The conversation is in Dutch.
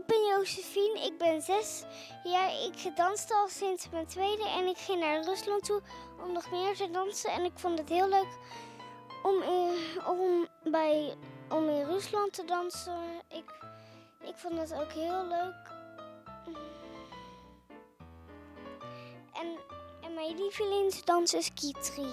Ik ben Josephine, ik ben zes jaar. Ik danste al sinds mijn tweede en ik ging naar Rusland toe om nog meer te dansen. En ik vond het heel leuk om in, om bij, om in Rusland te dansen. Ik, ik vond het ook heel leuk. En, en mijn lievelingsdans is Kitri.